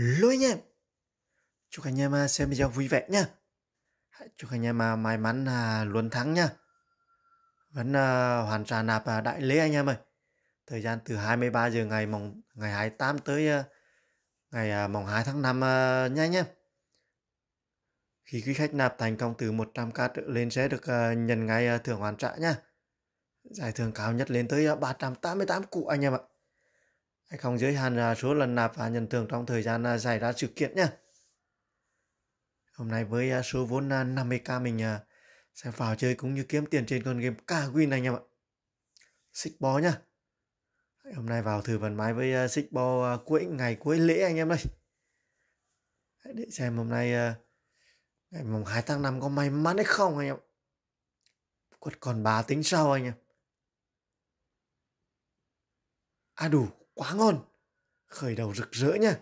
Lôi anh em Chúc anh em à, xem video vui vẻ nha Chúc anh em à, may mắn à, luôn thắng nha Vẫn hoàn trả nạp đại lễ anh em ơi. Thời gian từ 23 giờ ngày mùng ngày 28 tới ngày mùng 2 tháng 5 nha anh em Khi quý khách nạp thành công từ 100k trở lên sẽ được nhận ngay thưởng hoàn trả nha Giải thưởng cao nhất lên tới 388 cụ anh em ạ hay không giới hạn à, số lần nạp và nhận thưởng trong thời gian à, xảy ra sự kiện nhé. Hôm nay với à, số vốn 50k mình sẽ vào chơi cũng như kiếm tiền trên con game Kawin anh em ạ. Xích bó nhá. Hôm nay vào thử vận máy với xích bó cuối, ngày cuối lễ anh em đây. Để xem hôm nay ngày mùng 2 tháng 5 có may mắn hay không anh em. Quật còn bà tính sau anh em. À đủ quá ngon. Khởi đầu rực rỡ nha.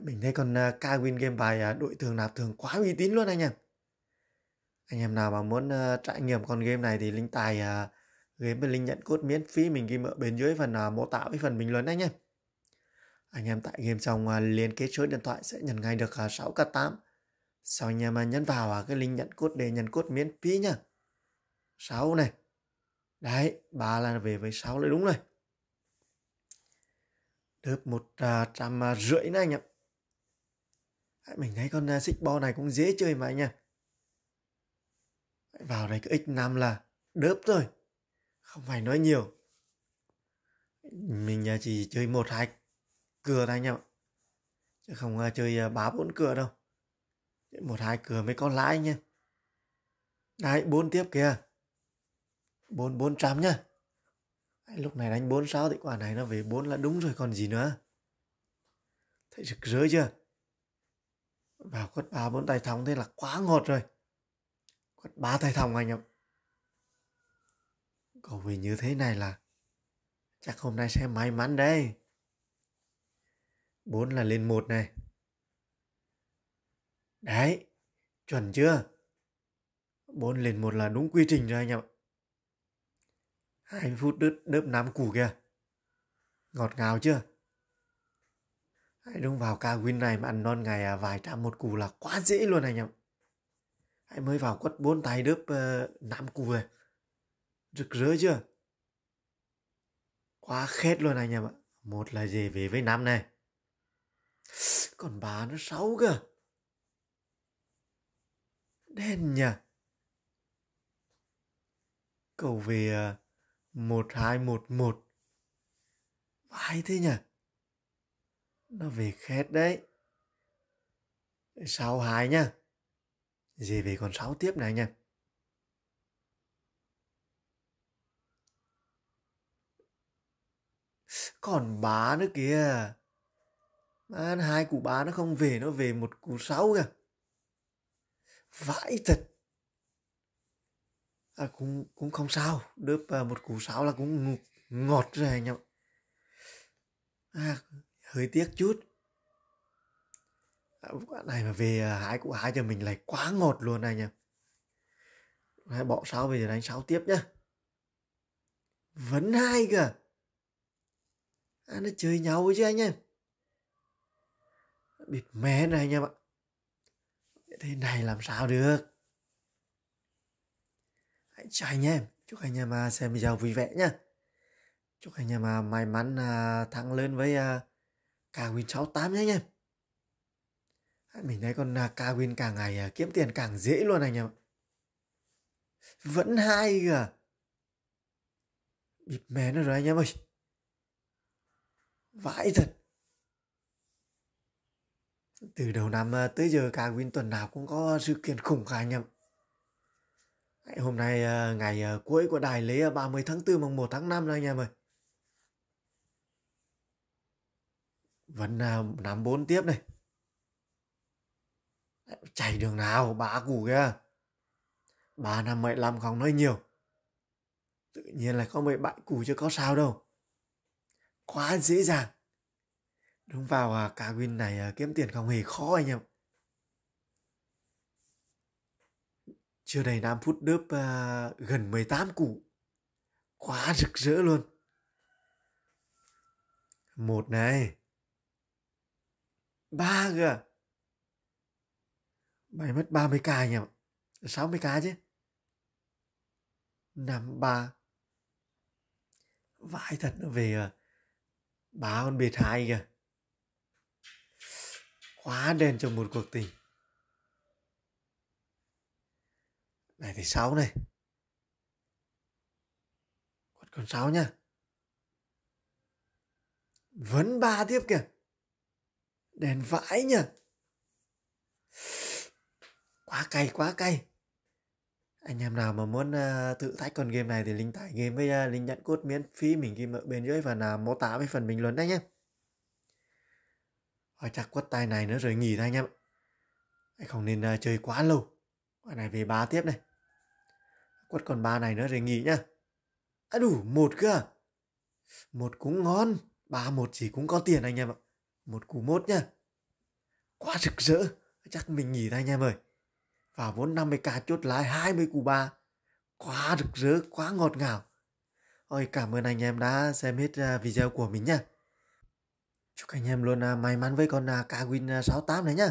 Mình thấy con à, uh, Kawin game bài uh, đội thường nạp thường quá uy tín luôn anh em. Anh em nào mà muốn uh, trải nghiệm con game này thì linh tài uh, game với linh nhận cốt miễn phí mình ghi ở bên dưới phần uh, mô tả với phần bình luận anh em. Anh em tại game xong uh, liên kết số điện thoại sẽ nhận ngay được uh, 6k8 sau anh em uh, nhấn vào uh, cái link nhận cốt để nhận cốt miễn phí nha. 6 này. Đấy ba là về với 6 là đúng rồi được một uh, trăm à, rưỡi này anh ạ. Mình thấy con à, xích bo này cũng dễ chơi mà anh em vào đây cái x5 là đớp rồi không phải nói nhiều. Mình chỉ chơi một hai cửa thôi anh em chứ không chơi ba bốn cửa đâu. Một hai cửa mới có lãi anh em đấy bốn tiếp kìa. Bốn bốn trăm nhá lúc này đánh 46 thì quả này nó về 4 là đúng rồi, còn gì nữa? Thấy rực rỡ chưa? Vào quất ba bốn tay thòng thế là quá ngọt rồi. Quất ba tay thòng anh ạ. Cậu vì như thế này là chắc hôm nay sẽ may mắn đây bốn là lên một này. Đấy, chuẩn chưa? Bốn lên một là đúng quy trình rồi anh ạ. 20 phút đứt đớp năm củ kìa. Ngọt ngào chưa? Hãy đúng vào ca win này mà ăn non ngày à, vài trăm một củ là quá dễ luôn anh em. Hãy mới vào quất bốn tay đớp ờ, uh, 5 củ này. Rực rỡ chưa? Quá khét luôn anh em ạ. Một là về về với năm này. Còn bà nó sáu cơ. Đen nhỉ. Cầu về uh, một hai một một thế nhỉ? Nó về khét đấy. sáu hai nhá. Gì về còn sáu tiếp này nha. Còn bá nữa kìa. Man, hai củ bá nó không về, nó về một củ sáu kìa. Vãi thật à, cũng cũng không sao. Đớp à, một củ sáo là cũng ngọt rồi anh em à, hơi tiếc chút. À, này mà về à, hái củ hái cho mình lại quá ngọt luôn anh em hãy bỏ sáo về đánh sáo tiếp nhá. Vẫn hai kìa à, nó chơi nhau chứ anh em bịt mé này anh em ạ. Thế này làm sao được? Hãy chào anh em. Chúc anh em à, xem video vui vẻ nha. chúc anh em à, may mắn à, thắng lên với Kawin 68 nhé anh em. Mình thấy con Kawin càng ngày kiếm tiền càng dễ luôn anh em vẫn hay kìa Bịp mé nữa rồi anh em ơi. Vãi thật. Từ đầu năm tới giờ Kawin tuần nào cũng có sự kiện khủng cả anh em Hôm nay ờ, ngày ờ, cuối của đài lễ ờ, 30 tháng 4 mùng 1 tháng 5 rồi anh em ơi. Vẫn nắm bốn tiếp này. Chạy đường nào, bà củ kìa. Bà năm mười làm không nói nhiều. Tự nhiên là có mấy bại củ chứ có sao đâu. Quá dễ dàng. Đúng vào à, cả win này kiếm tiền không hề khó anh em. Chưa đầy 5 phút đớp uh, gần 18 củ. Quá rực rỡ luôn. Một này. ba kìa. à? Mày mất 30k nhỉ? 60k chứ? Năm ba Vãi thật nó về à Ba con biệt hai kìa Quá đen cho một cuộc tình Này thì sáu này. Còn còn sáu nha Vẫn ba tiếp kìa. Đèn vãi nhỉ Quá cay quá cay. Anh em nào mà muốn uh, tự thách con game này thì link tải game với uh, link nhận cốt miễn phí mình ghi ở bên dưới và là mô tả với phần bình luận đấy nhé Hỏi chắc quất tay này nữa rồi nghỉ thôi anh em anh không nên uh, chơi quá lâu quả này về ba tiếp này. Quất còn ba này nữa rồi nghỉ nhá. À đủ, một cơ à? một cũng ngon, ba một chỉ cũng có tiền anh em ạ. Một cú mốt nhá. Quá rực rỡ, chắc mình nghỉ thôi anh em ơi. Và vốn 50k chốt lái 20 cú ba. Quá rực rỡ, quá ngọt ngào. Ôi, cảm ơn anh em đã xem hết à, video của mình nha chúc anh em luôn à, may mắn với con à, Kawin 68 này nhá.